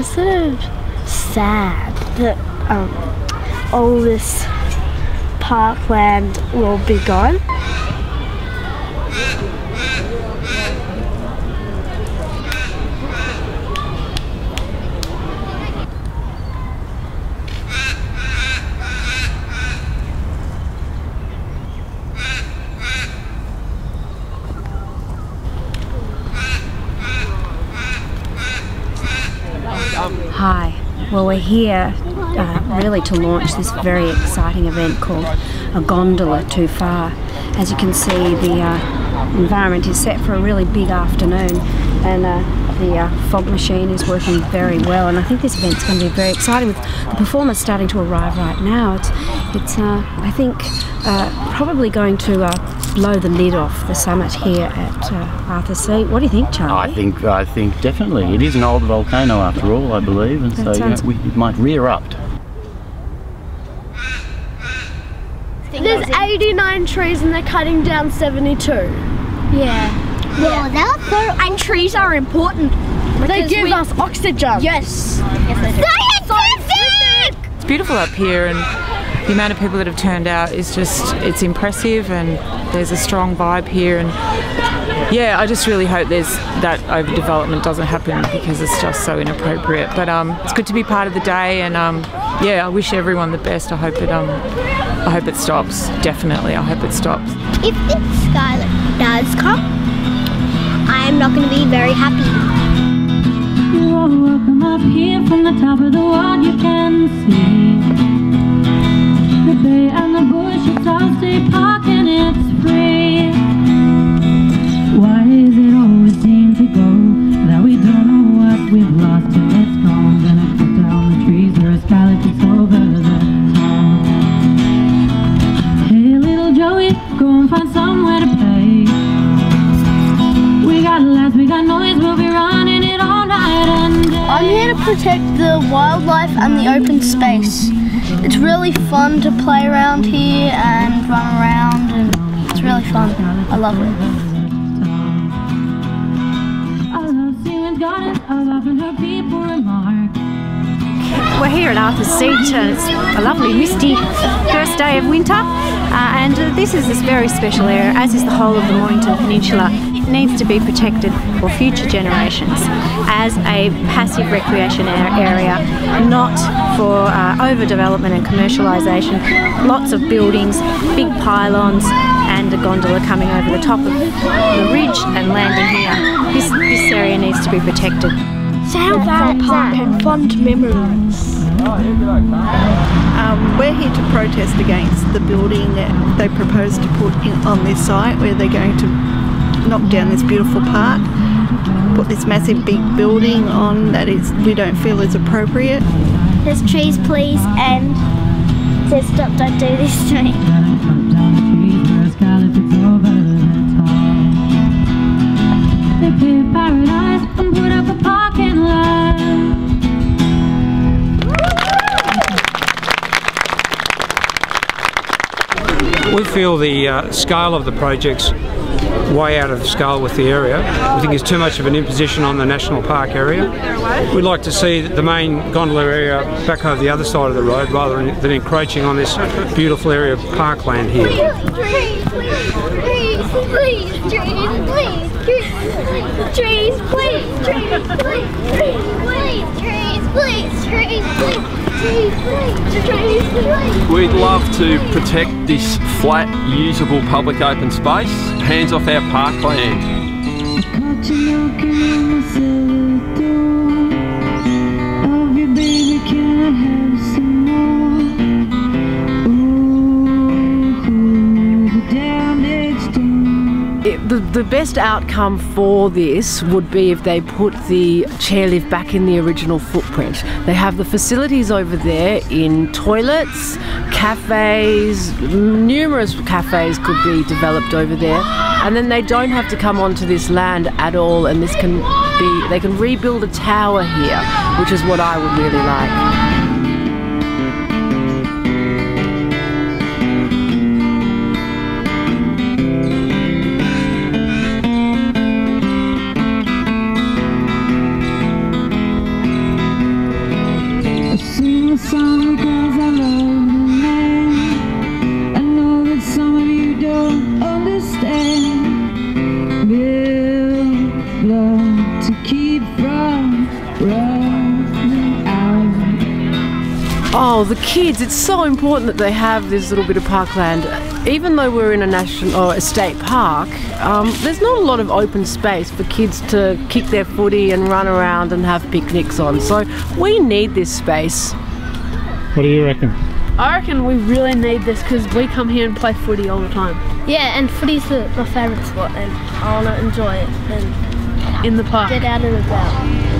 was sort of sad that um, all this parkland will be gone. Well, we're here uh, really to launch this very exciting event called A Gondola Too Far. As you can see, the uh, environment is set for a really big afternoon and uh, the uh, fog machine is working very well and I think this event's going to be very exciting with the performers starting to arrive right now. It's, it's uh, I think, uh, probably going to uh, blow the lid off the summit here at uh, Arthur Seat. What do you think, Charlie? I think I think definitely it is an old volcano after all, I believe, and That so you know, we, it might re-erupt. There's 89 trees and they're cutting down 72. Yeah. Well, they'll throw. And trees are important. They give we- us oxygen. Yes. Scientific! It's beautiful up here and the amount of people that have turned out is just it's impressive and there's a strong vibe here and yeah I just really hope there's that overdevelopment doesn't happen because it's just so inappropriate but um it's good to be part of the day and um yeah I wish everyone the best I hope it um I hope it stops definitely I hope it stops If the Skylift does come, I am not going to be very happy. Up here from the top of the world you can see The bay and the bush, it's all state I'm here to protect the wildlife and the open space. It's really fun to play around here and run around and it's really fun. I love it. I love Seawinds gardens, I've often heard people remark. We're here at Arthur's Seat. Uh, it's a lovely, misty first day of winter, uh, and uh, this is this very special area, as is the whole of the Mornington Peninsula. It needs to be protected for future generations as a passive recreation area, not for uh, overdevelopment and commercialisation. Lots of buildings, big pylons, and a gondola coming over the top of the ridge and landing here. This, this area needs to be protected. Sound Park and fond memories. Um, we're here to protest against the building that they propose to put in, on this site where they're going to knock down this beautiful park, put this massive big building on that is we don't feel is appropriate. There's trees, please, and says stop, don't do this to me. We feel the uh, scale of the project's way out of scale with the area. We think it's too much of an imposition on the national park area. We'd like to see the main gondola area back over the other side of the road rather than, encroaching on this beautiful area of parkland here. Trees, please, trees, please, trees, please, trees, please, trees, please, trees, please, trees, please, trees, please, trees, please, trees, please. We'd love to protect this flat, usable public open space. Hands off our parkland. The, the best outcome for this would be if they put the chairlift back in the original footprint. They have the facilities over there in toilets, cafes, numerous cafes could be developed over there, and then they don't have to come onto this land at all. And this can be they can rebuild a tower here, which is what I would really like. The. Oh, the kids, it's so important that they have this little bit of parkland. Even though we're in a national or a state park, um, there's not a lot of open space for kids to kick their footy and run around and have picnics on. So we need this space. What do you reckon? I reckon we really need this because we come here and play footy all the time. Yeah, and footy's the, my favourite sport, and I want to enjoy it and In the park. get out and about.